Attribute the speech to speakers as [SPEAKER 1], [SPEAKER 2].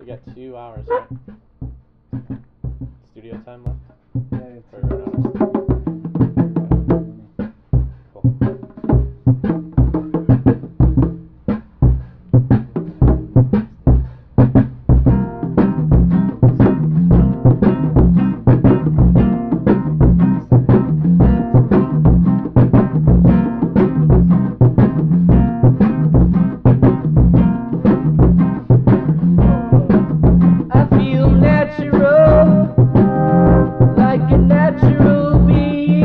[SPEAKER 1] We got two hours, right? Studio time left?
[SPEAKER 2] Yeah,
[SPEAKER 3] natural being.